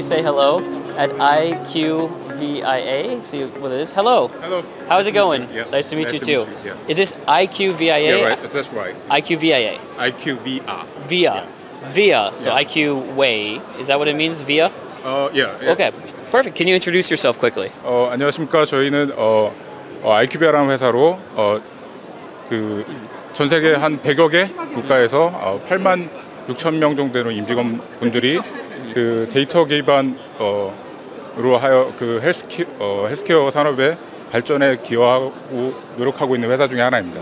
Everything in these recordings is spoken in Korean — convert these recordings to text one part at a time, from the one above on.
say hello at IQVIA. See what it is. Hello. Hello. How's it going? Yeah. Nice to meet Nice you to too. meet you, yeah. Is this IQVIA? Yeah, right. That's right. IQVIA. IQVR. Via. Via. So Yeah. IQ way. Is that what it means? Via? 어, yeah. yeah. Okay. Perfect. Can you introduce yourself quickly? 어, 안녕하십니까. 저희는 어, 어 IQVR라는 회사로 어, 그 전 세계 한 100여 개 국가에서 어, 8만 6천 명 정도 되는 임직원분들이 그 데이터 기반 어, 로 하여 그 healthca, 어, 헬스케어 산업의 발전에 기여하고 노력하고 있는 회사 중에 하나입니다.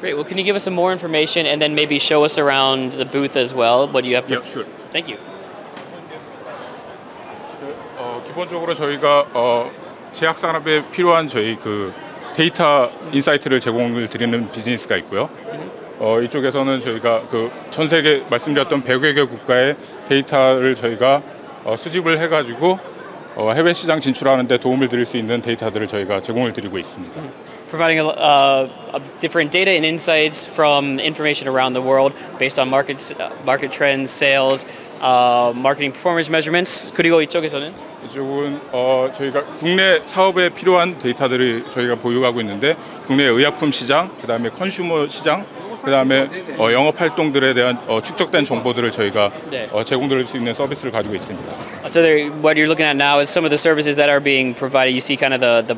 Great. Well, can you give us some more information and then maybe show us around the booth as well? What do you have? Yeah, sure. Thank you. 어, 기본적으로 저희가 어, 제약 산업에 필요한 저희 그 데이터 insight를 제공을 드리는 비즈니스가 있고요. 어, 이쪽에서는 저희가 그 전 세계 말씀드렸던 100여 개 국가의 데이터를 저희가 어, 수집을 해가지고 어, 해외 시장 진출하는데 도움을 드릴 수 있는 데이터들을 저희가 제공을 드리고 있습니다. Providing uh, different data and insights from information around the world based on markets, uh, market trends, sales, uh, marketing performance measurements. 그리고 이쪽에서는 이쪽은 어, 저희가 국내 사업에 필요한 데이터들을 저희가 보유하고 있는데 국내 의약품 시장, 그다음에 컨슈머 시장, 그다음에 어, 영업 활동들에 대한 어, 축적된 정보들을 저희가 네. 어, 제공드릴 수 있는 서비스를 가지고 있습니다. So there, what you're looking at now is some of the services that are being provided. You see kind of the the,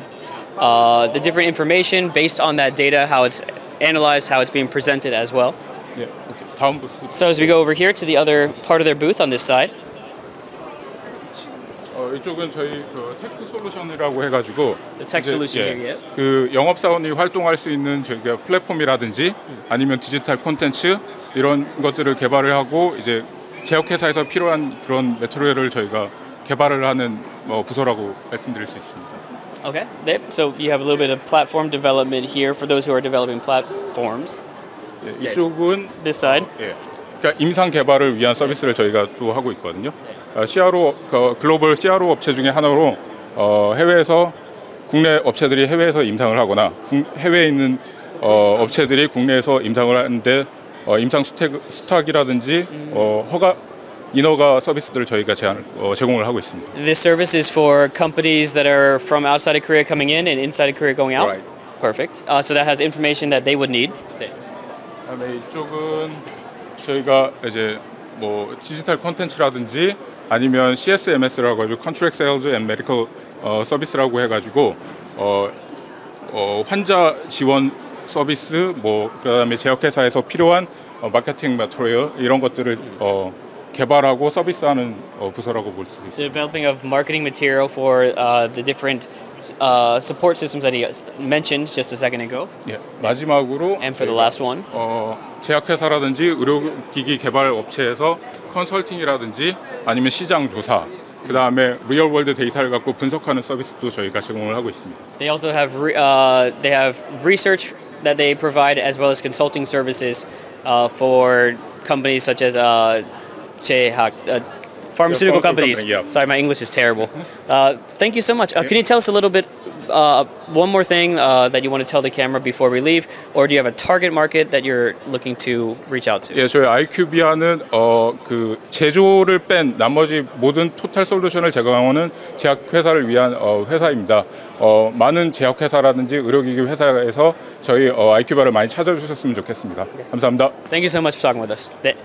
uh, the different information based on that data, how it's analyzed, how it's being presented as well. 네, 오케이. 다음 부스. So as we go over here to the other part of their booth on this side, 어, 이쪽은 저희 그 테크 솔루션이라고 해가지고 이제, 예. 그 영업 사원이 활동할 수 있는 저희가 플랫폼이라든지 아니면 디지털 콘텐츠 이런 것들을 개발을 하고 이제 제약회사에서 필요한 그런 매트리얼을 저희가 개발을 하는 어, 부서라고 말씀드릴 수 있습니다. okay. There. So you have a little bit of platform development here for those who are developing platforms. 예, 이쪽은 This side. 예, 그러니까 임상 개발을 위한 서비스를 저희가 또 하고 있거든요. 어, CRO 그 글로벌 CRO 업체 중에 하나로 어, 해외에서 국내 업체들이 해외에서 임상을 하거나 국- 해외에 있는 어, 업체들이 국내에서 임상을 하는데 어, 임상 수탁, 수탁이라든지 어, 허가 인허가 서비스들을 저희가 제안, 어, 제공을 하고 있습니다. This service is for companies that are from outside of Korea coming in and inside of Korea going out. Right. Perfect. Uh, so that has information that they would need. 그다음에 이쪽은 저희가 이제 뭐 디지털 콘텐츠라든지 아니면 CSMS라고 해가지고 Contract Sales and Medical 어, 서비스라고 해가지고 어, 어, 환자 지원 서비스 뭐 그다음에 제약회사에서 필요한 어, 마케팅 매트리얼 이런 것들을 어, 개발하고 서비스하는 어, 부서라고 볼 수 있습니다. Developing of marketing material for uh, the different uh, support systems that he mentioned just a second ago. 예, 마지막으로 And for the last one, 어, 제약회사라든지 의료기기 개발 업체에서 컨설팅이라든지 아니면 시장 조사, 그 다음에 리얼월드 데이터를 갖고 분석하는 서비스도 저희가 제공을 하고 있습니다. they also have uh, they have research that they provide as well as consulting services uh, for companies such as uh, JHAC, uh, pharmaceutical pharmaceutical companies. company, yeah. Sorry, my English is terrible. Uh, thank you so much. Uh, can you tell us a little bit, uh, one more thing uh, that you want to tell the camera before we leave, or do you have a target market that you're looking to reach out to? 예, 저희 IQ비아는 어, 그 제조를 뺀 나머지 모든 토탈 솔루션을 제공하는 제약회사를 위한 어, 회사입니다. 어, 많은 제약회사라든지 의료기기 회사에서 저희 어, IQ비아를 많이 찾아주셨으면 좋겠습니다. 감사합니다. Thank you so much for talking with us. 네.